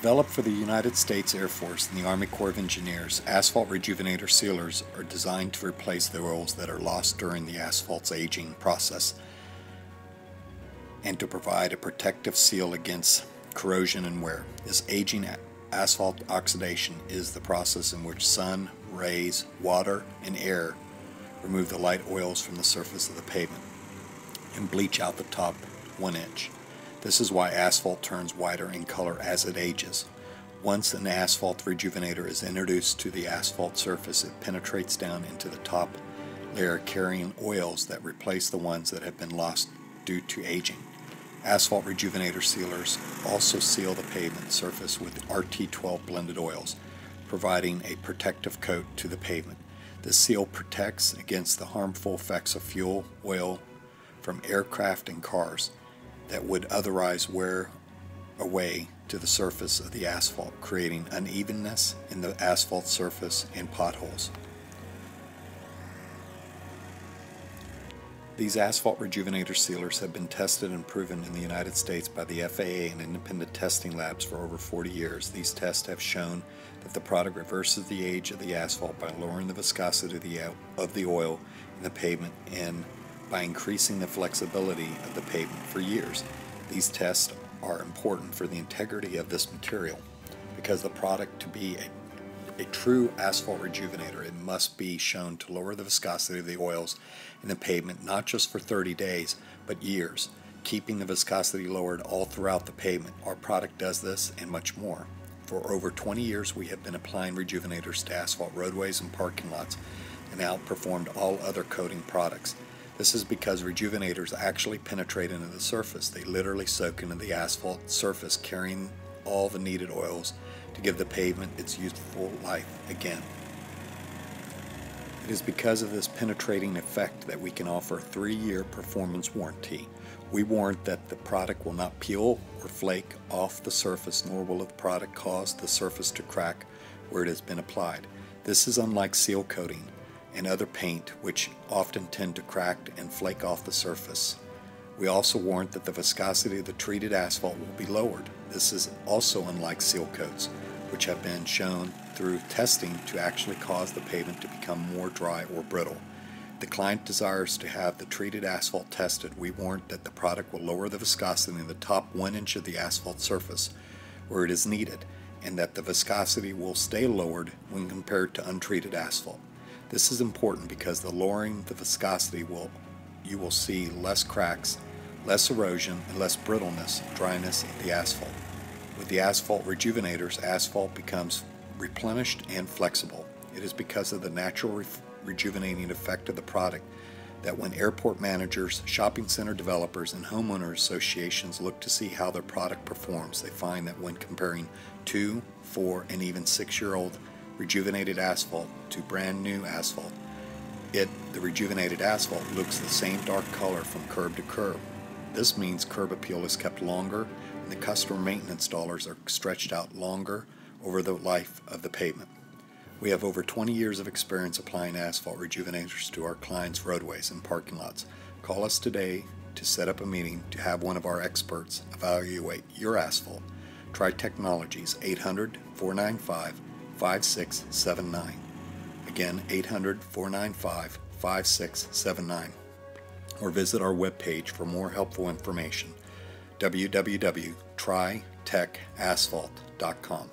Developed for the United States Air Force and the Army Corps of Engineers, asphalt rejuvenator sealers are designed to replace the oils that are lost during the asphalt's aging process and to provide a protective seal against corrosion and wear. This aging asphalt oxidation is the process in which sun, rays, water, and air remove the light oils from the surface of the pavement and bleach out the top one inch. This is why asphalt turns whiter in color as it ages. Once an asphalt rejuvenator is introduced to the asphalt surface, it penetrates down into the top layer carrying oils that replace the ones that have been lost due to aging. Asphalt rejuvenator sealers also seal the pavement surface with RT12 blended oils, providing a protective coat to the pavement. The seal protects against the harmful effects of fuel, oil from aircraft and cars that would otherwise wear away to the surface of the asphalt, creating unevenness in the asphalt surface and potholes. These asphalt rejuvenator sealers have been tested and proven in the United States by the FAA and independent testing labs for over 40 years. These tests have shown that the product reverses the age of the asphalt by lowering the viscosity of the, oil in the pavement and by increasing the flexibility of the pavement for years. These tests are important for the integrity of this material because the product to be a, a true asphalt rejuvenator, it must be shown to lower the viscosity of the oils in the pavement not just for 30 days but years, keeping the viscosity lowered all throughout the pavement. Our product does this and much more. For over 20 years, we have been applying rejuvenators to asphalt roadways and parking lots and outperformed all other coating products. This is because rejuvenators actually penetrate into the surface. They literally soak into the asphalt surface, carrying all the needed oils to give the pavement its youthful life again. It is because of this penetrating effect that we can offer a three-year performance warranty. We warrant that the product will not peel or flake off the surface, nor will the product cause the surface to crack where it has been applied. This is unlike seal coating and other paint which often tend to crack and flake off the surface. We also warrant that the viscosity of the treated asphalt will be lowered. This is also unlike seal coats, which have been shown through testing to actually cause the pavement to become more dry or brittle. The client desires to have the treated asphalt tested. We warrant that the product will lower the viscosity in the top one inch of the asphalt surface where it is needed, and that the viscosity will stay lowered when compared to untreated asphalt. This is important because the lowering the viscosity will you will see less cracks, less erosion, and less brittleness, dryness of the asphalt. With the asphalt rejuvenators, asphalt becomes replenished and flexible. It is because of the natural re rejuvenating effect of the product that when airport managers, shopping center developers, and homeowner associations look to see how their product performs, they find that when comparing two, four, and even six year old rejuvenated asphalt to brand new asphalt. It, the rejuvenated asphalt, looks the same dark color from curb to curb. This means curb appeal is kept longer and the customer maintenance dollars are stretched out longer over the life of the pavement. We have over 20 years of experience applying asphalt rejuvenators to our clients' roadways and parking lots. Call us today to set up a meeting to have one of our experts evaluate your asphalt. Try Technologies 800 495 5679. Again, 800 495 5679. Or visit our webpage for more helpful information www.tritechasphalt.com.